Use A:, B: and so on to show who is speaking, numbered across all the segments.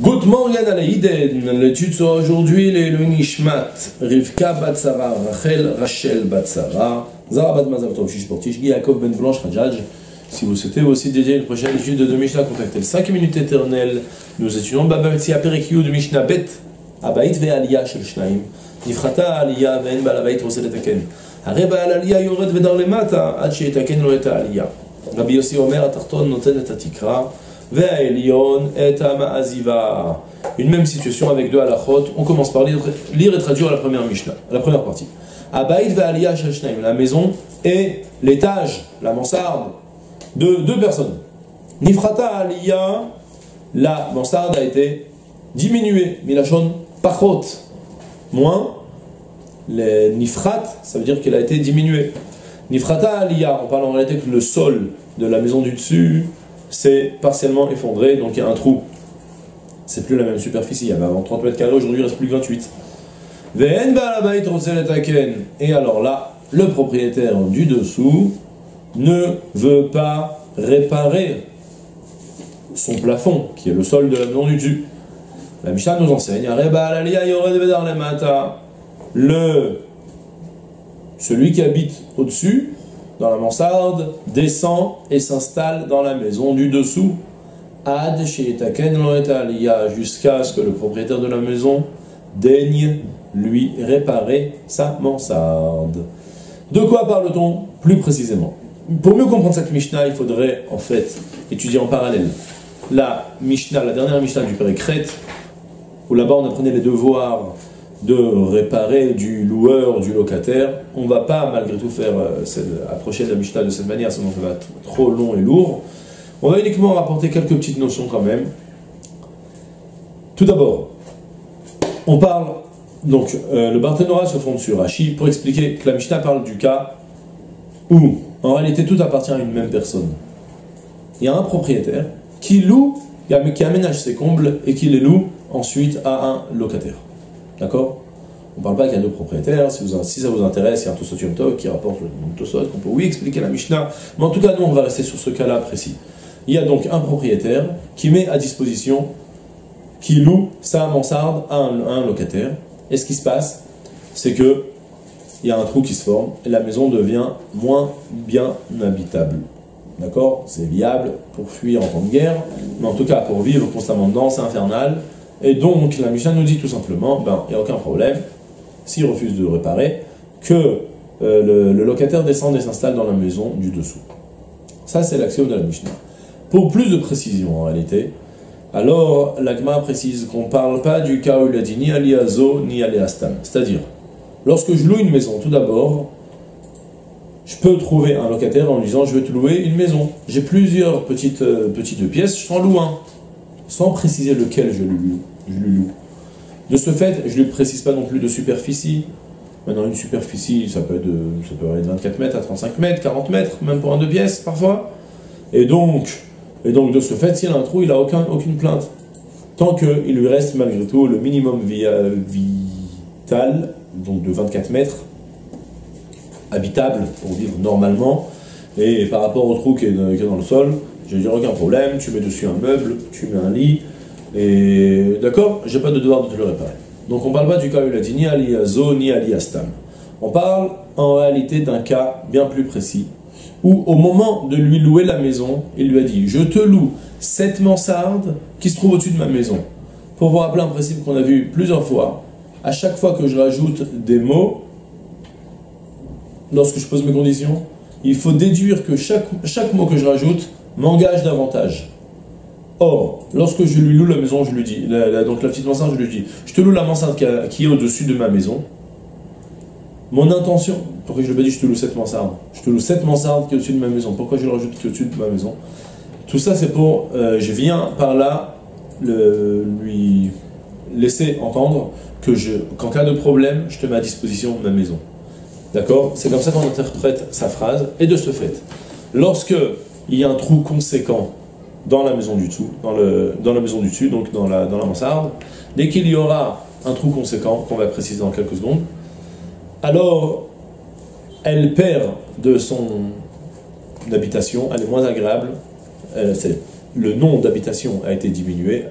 A: Good morning à L'étude sera aujourd'hui les Nishmat, Rivka Batsara, Rachel Rachel Batsara, Zara Bat Mazav Tov Shishportish, Yaakov Ben Blanche Rajaj. Si vous souhaitez aussi dédier une prochaine étude de Mishnah, contactez le 5 minutes éternelles. Nous étudions Baba Metsia Perikiu de Mishnah Bet, Abait Ve Aliyah Shel Shnaim, Nifrata Aliyah Ve'en Balabait Rosel Etaken. הרי בעל עלייה יורד ודר למטה עד שיתקן לו את העלייה. רבי יוסי אומר, התחתון נותן את התקרה une même situation avec deux halachot. On commence par lire, et traduire la première Mishnah, la première partie. Abaïd la maison et l'étage, la mansarde, de deux personnes. Nifrata aliyah, la mansarde a été diminuée. Milachon pachot, moins. Les nifrat, ça veut dire qu'elle a été diminuée. Nifrata aliyah, on parle en réalité que le sol de la maison du dessus c'est partiellement effondré, donc il y a un trou. C'est plus la même superficie, il y avait avant 30 mètres carrés, aujourd'hui il reste plus que 28. Et alors là, le propriétaire du dessous ne veut pas réparer son plafond, qui est le sol de la maison du dessus. La Mishnah nous enseigne, le celui qui habite au-dessus dans la mansarde, descend et s'installe dans la maison du dessous. Jusqu'à ce que le propriétaire de la maison daigne lui réparer sa mansarde. De quoi parle-t-on plus précisément? Pour mieux comprendre cette Mishnah, il faudrait en fait étudier en parallèle la Mishnah, la dernière Mishnah du Père où là-bas on apprenait les devoirs de réparer du loueur, du locataire. On ne va pas malgré tout faire euh, approcher la Mishnah de cette manière, sinon ça va être trop long et lourd. On va uniquement rapporter quelques petites notions quand même. Tout d'abord, on parle, donc euh, le Barthénora se fonde sur Rashi pour expliquer que la Mishnah parle du cas où en réalité tout appartient à une même personne. Il y a un propriétaire qui loue, qui aménage ses combles et qui les loue ensuite à un locataire. D'accord? On ne parle pas qu'il y a deux propriétaires. Si, ça vous intéresse, il y a un Tosot qui rapporte le Tosot, qu'on peut oui expliquer la Mishnah? Mais en tout cas, nous, on va rester sur ce cas-là précis. Il y a donc un propriétaire qui met à disposition, qui loue sa mansarde à un, locataire. Et ce qui se passe, c'est que il y a un trou qui se forme et la maison devient moins bien habitable. D'accord? C'est viable pour fuir en temps de guerre, mais en tout cas pour vivre constamment dedans, c'est infernal. Et donc, la Mishnah nous dit tout simplement, ben, il n'y a aucun problème, s'il refuse de réparer, que euh, le, locataire descende et s'installe dans la maison du dessous. Ça, c'est l'axiome de la Mishnah. Pour plus de précision, en réalité, alors l'agma précise qu'on ne parle pas du cas où il a dit ni aliazo ni aliastam. C'est-à-dire, lorsque je loue une maison, tout d'abord, je peux trouver un locataire en lui disant je vais te louer une maison. J'ai plusieurs petites, euh, petites pièces, je t'en loue un, sans préciser lequel je lui loue je lui loue. De ce fait, je ne lui précise pas non plus de superficie. Maintenant, une superficie, ça peut, être aller de 24 mètres à 35 mètres, 40 mètres, même pour un deux pièces parfois. Et donc, de ce fait, s'il a un trou, il n'a aucun, aucune plainte. Tant qu'il lui reste malgré tout le minimum vital, donc de 24 mètres, habitable pour vivre normalement, et par rapport au trou qui est, dans le sol, je vais dire aucun problème, tu mets dessus un meuble, tu mets un lit, et d'accord, j'ai pas de devoir de te le réparer. Donc on parle pas du cas où il a dit ni aliazo ni aliastam. On parle en réalité d'un cas bien plus précis, où au moment de lui louer la maison, il lui a dit Je te loue cette mansarde qui se trouve au-dessus de ma maison. Pour vous rappeler un principe qu'on a vu plusieurs fois, à chaque fois que je rajoute des mots, lorsque je pose mes conditions, il faut déduire que chaque, chaque mot que je rajoute m'engage davantage. Or, lorsque je lui loue la maison, je lui dis, donc la petite mansarde, je lui dis, je te loue la mansarde qui, est au-dessus de ma maison. Mon intention, pourquoi je lui ai dit je te loue cette mansarde? Je te loue cette mansarde qui est au-dessus de ma maison. Pourquoi je le rajoute qui est au-dessus de ma maison? Tout ça, c'est pour, euh, je viens par là le, lui laisser entendre que je, qu'en cas de problème, je te mets à disposition ma maison. D'accord? C'est comme ça qu'on interprète sa phrase. Et de ce fait, lorsque il y a un trou conséquent dans la maison du dessous, dans, le, dans la maison du dessus, donc dans la, dans la mansarde. Dès qu'il y aura un trou conséquent, qu'on va préciser dans quelques secondes, alors elle perd de son habitation, elle est moins agréable, c'est le nom d'habitation a été diminué,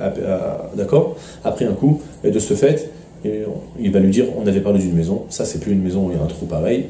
A: d'accord, après un coup, et de ce fait, il va lui dire on avait parlé d'une maison, ça c'est plus une maison où il y a un trou pareil,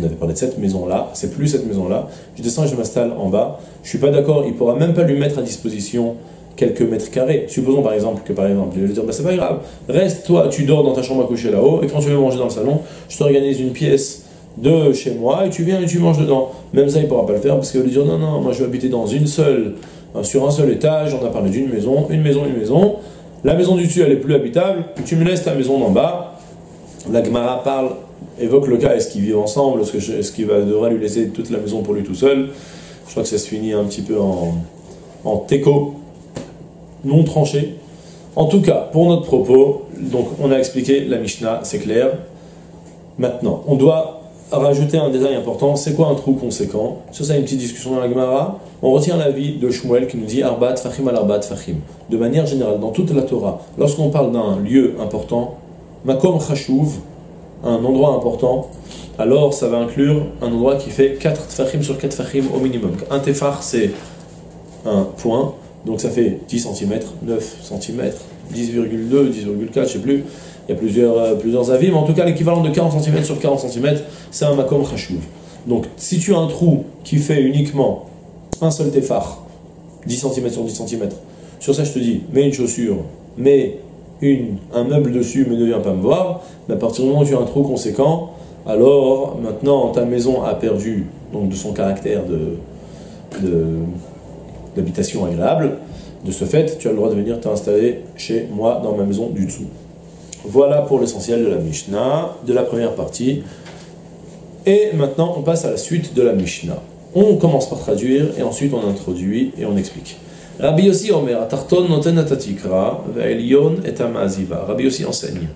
A: on avait parlé de cette maison-là, c'est plus cette maison-là, je descends et je m'installe en bas, je suis pas d'accord, il pourra même pas lui mettre à disposition quelques mètres carrés. Supposons par exemple que par exemple, il va lui dire bah, c'est pas grave, reste toi, tu dors dans ta chambre à coucher là-haut, et quand tu veux manger dans le salon, je t'organise une pièce de chez moi et tu viens et tu manges dedans. Même ça, il pourra pas le faire parce qu'il va lui dire non, non, moi je vais habiter dans une seule, sur un seul étage, on a parlé d'une maison, une maison, une maison. La maison du dessus, elle est plus habitable, tu me laisses ta maison d'en bas. La Gemara parle, évoque le cas, est-ce qu'ils vivent ensemble, est-ce qu'il va devrait lui laisser toute la maison pour lui tout seul. Je crois que ça se finit un petit peu en, en teco, non tranché. En tout cas, pour notre propos, donc on a expliqué la Mishnah, c'est clair. Maintenant, on doit rajouter un détail important, c'est quoi un trou conséquent? Ça, une petite discussion dans la Gemara. On retient l'avis de Shmuel qui nous dit Arbat Fahim al Arbat Fahim. De manière générale, dans toute la Torah, lorsqu'on parle d'un lieu important, Makom Chashuv, un endroit important, alors ça va inclure un endroit qui fait 4 Tfahim sur 4 Fahim au minimum. Un Tefar, c'est un point, donc ça fait 10 cm, 9 cm, 10,2, 10,4, je sais plus. Il y a plusieurs, euh, plusieurs avis, mais en tout cas, l'équivalent de 40 cm sur 40 cm, c'est un makom chashuv. Donc, si tu as un trou qui fait uniquement un seul tefar, 10 cm sur 10 cm, sur ça, je te dis, mets une chaussure, mets un meuble dessus, mais ne viens pas me voir, à partir du moment où tu as un trou conséquent, alors maintenant ta maison a perdu donc, de son caractère de, d'habitation agréable. De ce fait, tu as le droit de venir t'installer chez moi dans ma maison du dessous. Voilà pour l'essentiel de la Mishnah, de la première partie. Et maintenant, on passe à la suite de la Mishnah. On commence par traduire et ensuite on introduit et on explique. Rabbi Yossi Omer, Tarton noten atatikra, et amaziva. Rabbi Yossi enseigne.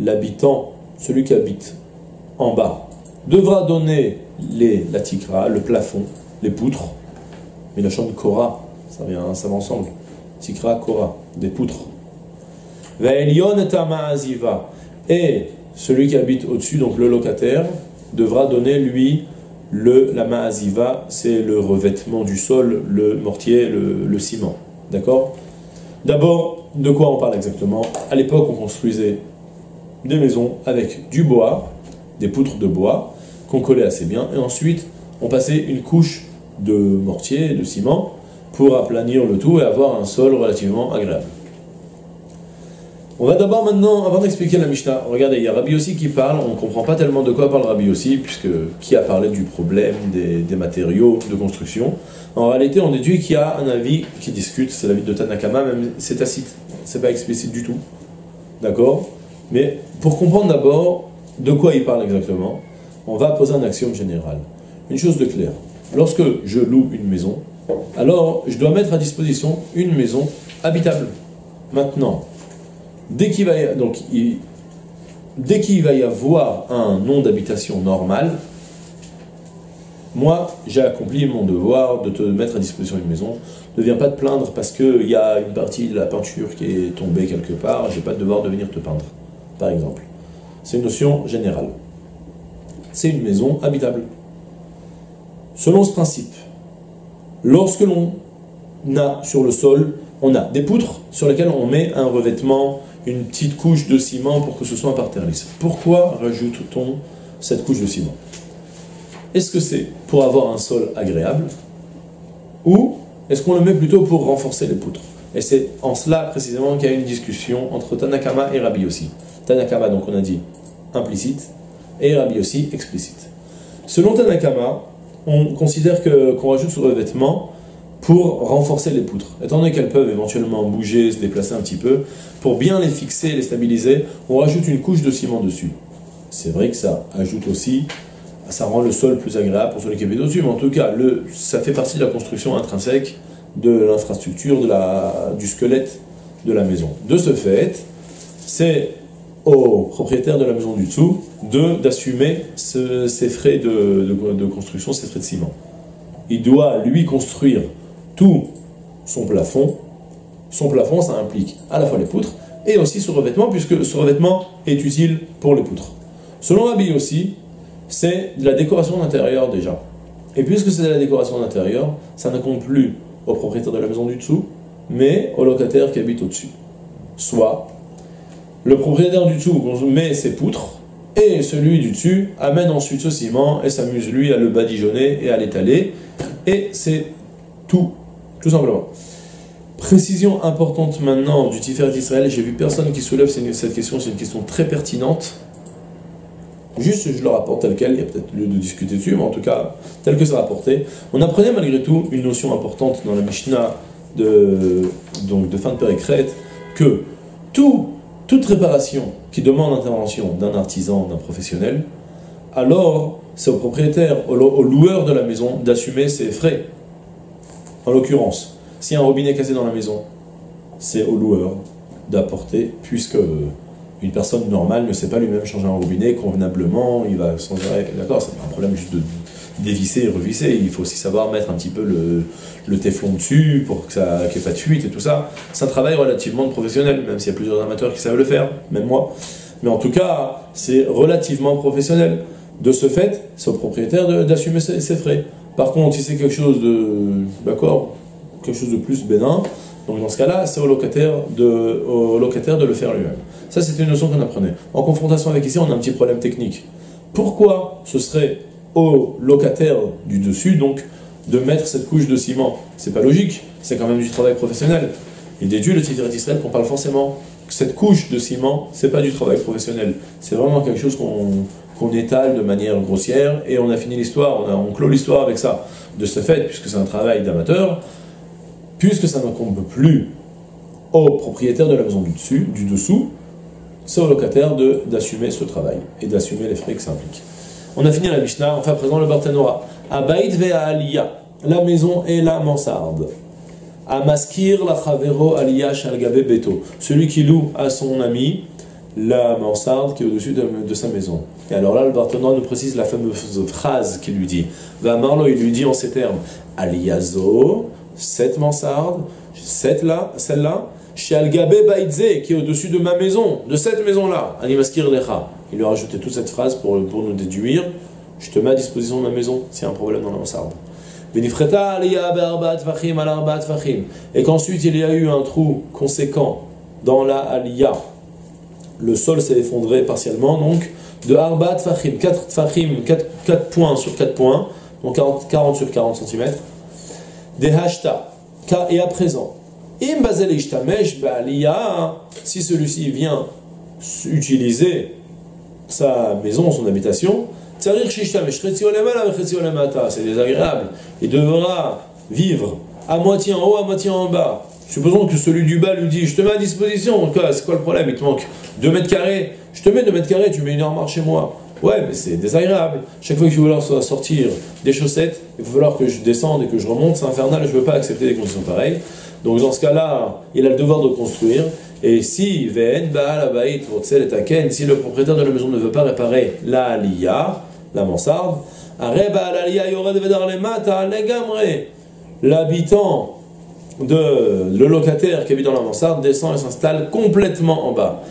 A: L'habitant, celui qui habite en bas, devra donner les, la tikra, le plafond, les poutres, mais la chambre Korah, ça, vient, ça va ensemble. Tikra, Korah, des poutres et celui qui habite au-dessus, donc le locataire, devra donner lui le, la ma'aziva, c'est le revêtement du sol, le mortier, le, ciment. D'accord? D'abord, de quoi on parle exactement? À l'époque, on construisait des maisons avec du bois, des poutres de bois, qu'on collait assez bien, et ensuite, on passait une couche de mortier, de ciment, pour aplanir le tout et avoir un sol relativement agréable. On va d'abord maintenant, avant d'expliquer la Mishnah, regardez, il y a Rabbi aussi qui parle, on ne comprend pas tellement de quoi parle Rabbi aussi, puisque qui a parlé du problème des, matériaux de construction. En réalité, on déduit qu'il y a un avis qui discute, c'est l'avis de Tanakama, même c'est tacite, c'est pas explicite du tout. D'accord? Mais pour comprendre d'abord de quoi il parle exactement, on va poser un axiome général. Une chose de claire, lorsque je loue une maison, alors je dois mettre à disposition une maison habitable. Maintenant, Dès qu'il va, y, donc, dès qu'il va y avoir un nom d'habitation normal, moi, j'ai accompli mon devoir de te mettre à disposition une maison. Ne viens pas te plaindre parce qu'il y a une partie de la peinture qui est tombée quelque part. Je n'ai pas de devoir de venir te peindre, par exemple. C'est une notion générale. C'est une maison habitable. Selon ce principe, lorsque l'on a sur le sol, on a des poutres sur lesquelles on met un revêtement une petite couche de ciment pour que ce soit un parterre lisse. Pourquoi rajoute-t-on cette couche de ciment? Est-ce que c'est pour avoir un sol agréable ou est-ce qu'on le met plutôt pour renforcer les poutres? Et c'est en cela précisément qu'il y a une discussion entre Tanakama et Rabbi aussi. Tanakama, donc on a dit implicite, et Rabbi aussi explicite. Selon Tanakama, on considère que qu'on rajoute ce revêtement pour renforcer les poutres. Étant donné qu'elles peuvent éventuellement bouger, se déplacer un petit peu, pour bien les fixer, les stabiliser, on rajoute une couche de ciment dessus. C'est vrai que ça ajoute aussi, ça rend le sol plus agréable pour celui qui habite au-dessus, mais en tout cas, ça fait partie de la construction intrinsèque de l'infrastructure, de du squelette de la maison. De ce fait, c'est au propriétaire de la maison du dessous de, d'assumer ces frais de, de construction, ces frais de ciment. Il doit lui construire tout son plafond. Son plafond, ça implique à la fois les poutres et aussi ce revêtement, puisque ce revêtement est utile pour les poutres. Selon Rabbi aussi, c'est de la décoration d'intérieur déjà. Et puisque c'est de la décoration d'intérieur, ça ne compte plus au propriétaire de la maison du dessous, mais au locataire qui habite au-dessus. Soit le propriétaire du dessous met ses poutres et celui du dessus amène ensuite ce ciment et s'amuse lui à le badigeonner et à l'étaler. Et c'est tout, tout simplement. Précision importante maintenant du Tiferet d'Israël, j'ai vu personne qui soulève cette question, c'est une question très pertinente. Juste, je le rapporte tel quel, il y a peut-être lieu de discuter dessus, mais en tout cas, tel que c'est rapporté. On apprenait malgré tout une notion importante dans la Mishnah de, donc de fin de Péricrète, que tout toute réparation qui demande l'intervention d'un artisan, d'un professionnel, alors c'est au propriétaire, au, loueur de la maison d'assumer ses frais. En l'occurrence, si un robinet cassé dans la maison, c'est au loueur d'apporter, puisque une personne normale ne sait pas lui-même changer un robinet convenablement, il va sans d'accord, c'est pas un problème juste de dévisser et revisser, il faut aussi savoir mettre un petit peu le, le téflon dessus pour que ça qu'il n'y ait pas de fuite et tout ça. C'est un travail relativement professionnel, même s'il y a plusieurs amateurs qui savent le faire, même moi. Mais en tout cas, c'est relativement professionnel. De ce fait, c'est au propriétaire d'assumer ses, frais. Par contre, si c'est quelque chose de, d'accord, quelque chose de plus bénin, donc dans ce cas-là, c'est au locataire de, au locataire de le faire lui-même. Ça, c'est une notion qu'on apprenait. En confrontation avec ici, on a un petit problème technique. Pourquoi ce serait au locataire du dessus, donc, de mettre cette couche de ciment? C'est pas logique, c'est quand même du travail professionnel. Il déduit le titre d'Israël qu'on parle forcément cette couche de ciment, c'est pas du travail professionnel. C'est vraiment quelque chose qu'on étale de manière grossière et on a fini l'histoire, on, on clôt l'histoire avec ça. De ce fait, puisque c'est un travail d'amateur, puisque ça n'incombe plus au propriétaire de la maison du dessus, du dessous, c'est au locataire d'assumer ce travail et d'assumer les frais que ça implique. On a fini la Mishnah, enfin présent le Barthénora. Abaït ve'a aliyah, la maison et la mansarde. Amaskir la chavero aliyah shalgabe beto, celui qui loue à son ami la mansarde qui est au-dessus de, sa maison. Et alors là, le Barthénora nous précise la fameuse phrase qu'il lui dit. Va Marlo, il lui dit en ces termes Aliyazo, cette mansarde, cette là, celle-là, Shalgabe baitze, qui est au-dessus de ma maison, de cette maison-là, Animaskir lecha. Il lui a rajouté toute cette phrase pour, pour nous déduire je te mets à disposition de ma maison s'il y a un problème dans la mansarde. Et qu'ensuite il y a eu un trou conséquent dans la aliyah. Le sol s'est effondré partiellement, donc de arbat fachim, 4 fachim, 4, points sur 4 points, donc 40, 40 sur 40 cm. Des hashta, et à présent, si celui-ci vient utiliser sa maison, son habitation, c'est désagréable. Il devra vivre à moitié en haut, à moitié en bas. Supposons que celui du bas lui dit Je te mets à disposition. C'est quoi le problème? Il te manque 2 mètres carrés. Je te mets 2 mètres carrés, tu mets une armoire chez moi. Ouais, mais c'est désagréable. Chaque fois que je vais sortir des chaussettes, il va falloir que je descende et que je remonte. C'est infernal, je ne veux pas accepter des conditions pareilles. Donc dans ce cas-là, il a le devoir de construire. Et si si le propriétaire de la maison ne veut pas réparer la aliyah, la mansarde, l'habitant de le locataire qui habite dans la mansarde descend et s'installe complètement en bas.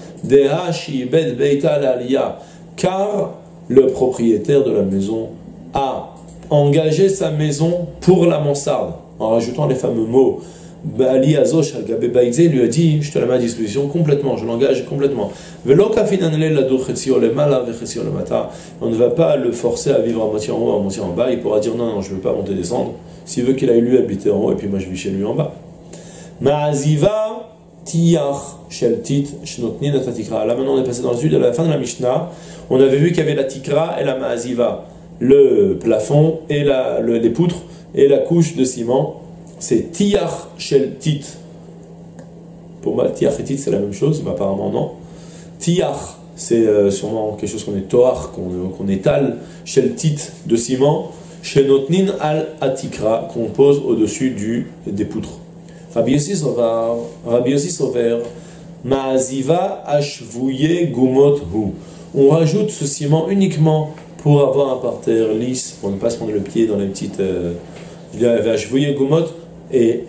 A: Car le propriétaire de la maison a engagé sa maison pour la mansarde, en rajoutant les fameux mots Ali Azosh lui a dit Je te la mets à disposition complètement, je l'engage complètement. On ne va pas le forcer à vivre à moitié en haut, à moitié en bas. Il pourra dire Non, non, je ne veux pas monter descendre. S'il veut qu'il aille lui habiter en haut, et puis moi je vis chez lui en bas. Ma'aziva tiyach sheltit shnotnin atatikra. Là maintenant on est passé dans le sud, à la fin de la Mishnah. On avait vu qu'il y avait la tikra et la ma'aziva, le plafond et la, les poutres et la couche de ciment c'est Tiyach Shel Tit. Pour moi, Tiyach et Tit, c'est la même chose, mais apparemment non. Tiyach, c'est euh, sûrement quelque chose qu'on est toar, qu'on étale, Shel Tit de ciment, Shenotnin al Atikra, qu'on pose au-dessus des poutres. Rabbi Yossi Sover, Ma'aziva Ashvouye Gumot Hu. On rajoute ce ciment uniquement pour avoir un parterre lisse, pour ne pas se prendre le pied dans les petites. Euh, Gumot, et,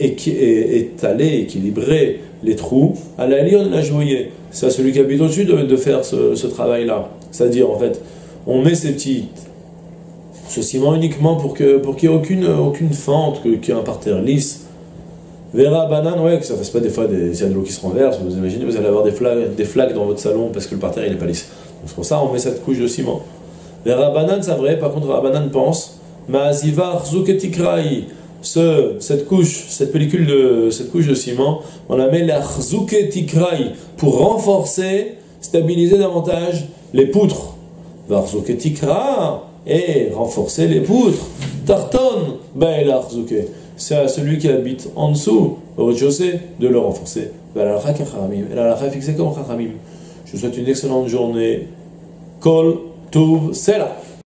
A: étaler, équilibrer les trous, à la lion la joyer. C'est à celui qui habite au-dessus de, faire ce, travail-là. C'est-à-dire, en fait, on met ces petits, ce ciment uniquement pour qu'il pour n'y ait aucune, aucune fente, qu'il y ait un parterre lisse. Vera banane, ouais, que ça fasse pas des fois des, y a de l'eau qui se renverse, vous imaginez, vous allez avoir des flaques, des flaques dans votre salon parce que le parterre il est pas lisse. Donc c'est pour ça on met cette couche de ciment. Vera banane, c'est vrai, par contre banane pense, Ma'aziva tikrai, ce, cette couche, cette pellicule de, cette couche de ciment, on la met la tikrai pour renforcer, stabiliser davantage les poutres. tikra et renforcer les poutres. Tarton, ben c'est à celui qui habite en dessous, au rez-de-chaussée, de le renforcer. Je vous souhaite une excellente journée. Kol Tuv Sela.